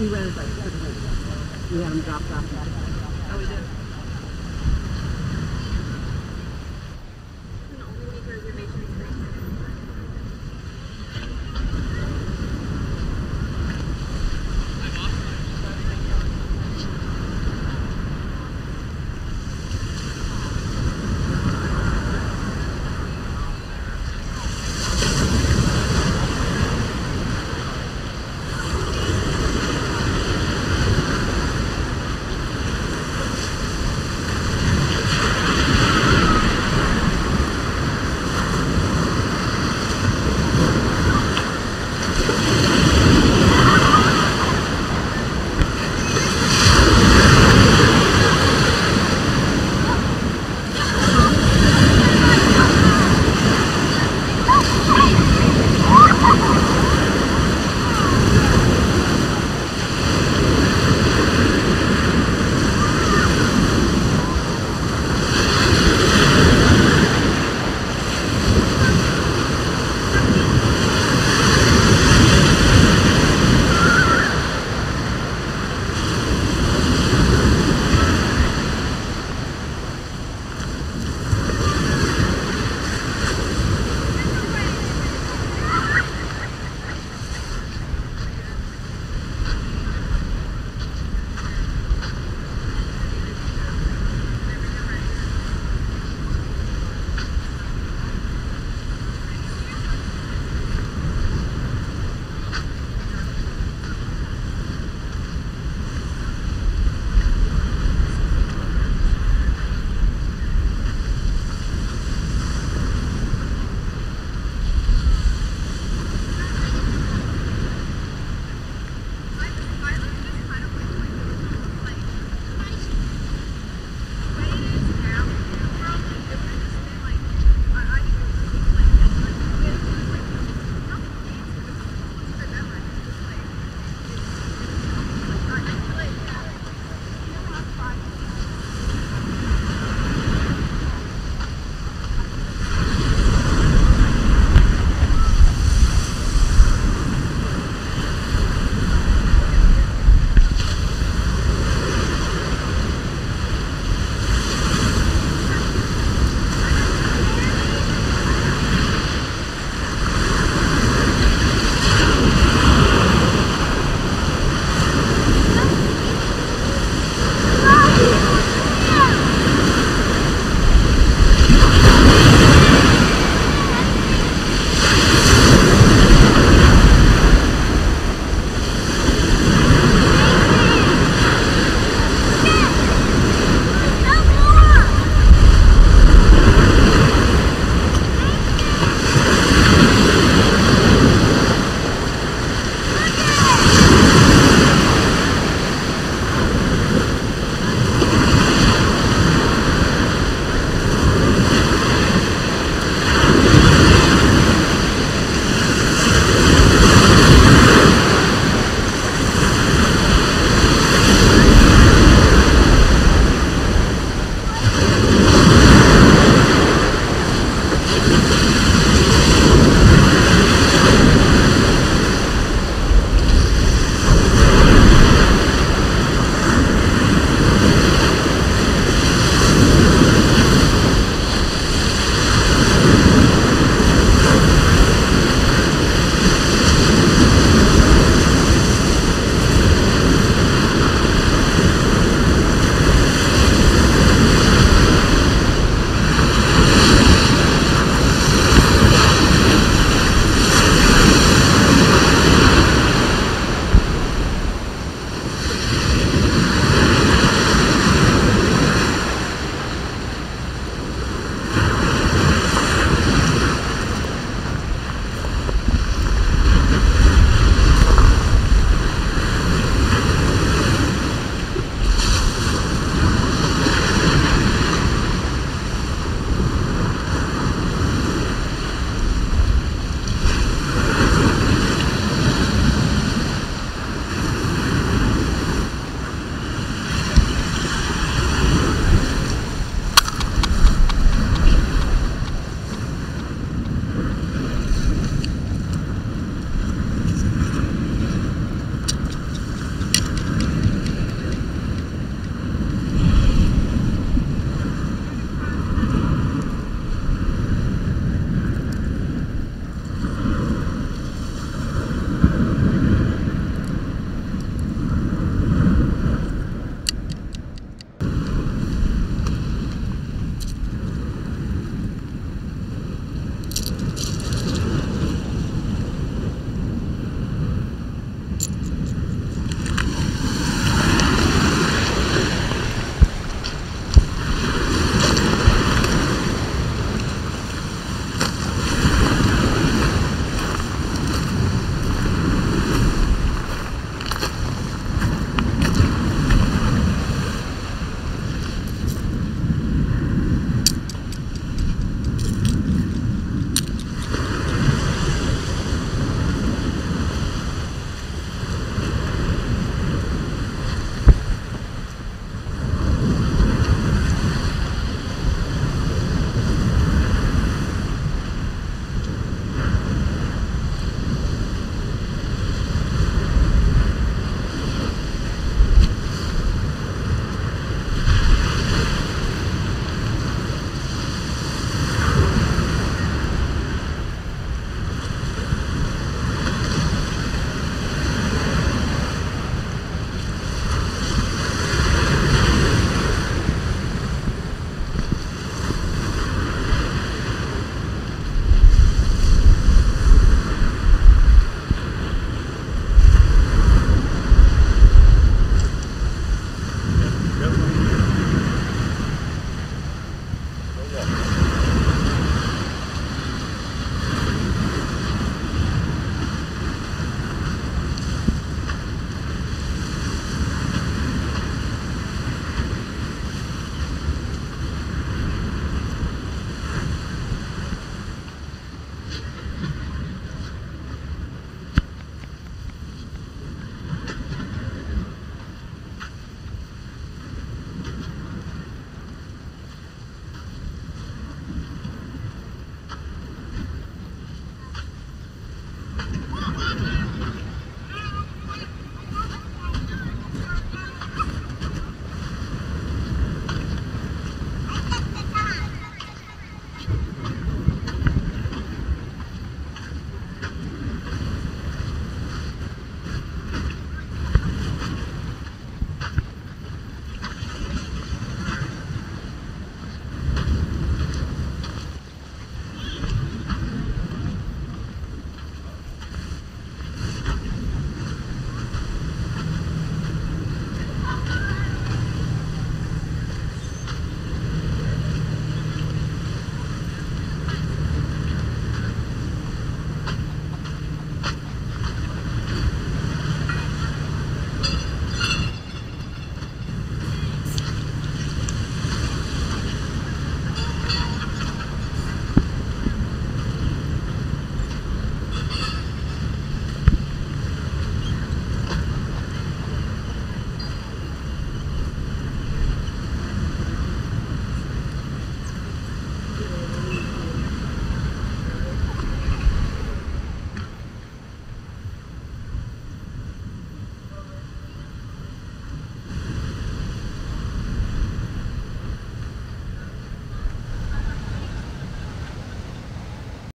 We rented like seven minutes. We had them dropped off. Oh, we did.